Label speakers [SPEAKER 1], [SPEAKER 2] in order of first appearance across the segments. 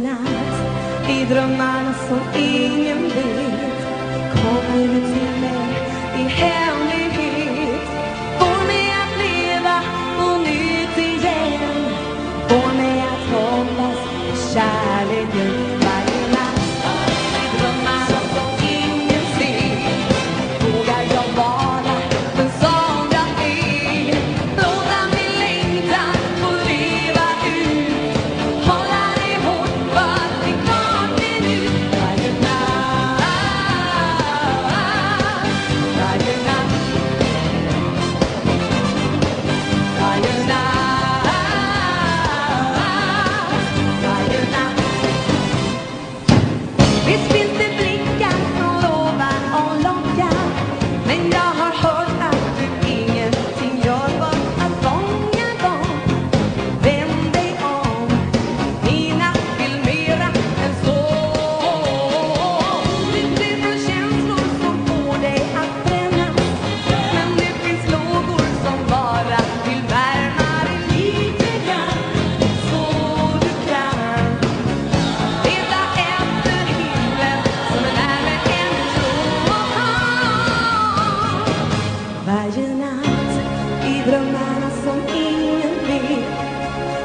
[SPEAKER 1] natt. I drömmarna som ingen vet Kommer du till mig i hemlighet. Får mig att leva på nytt igen. Får mig att hoppas på kärleken.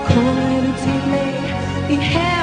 [SPEAKER 1] Come and me.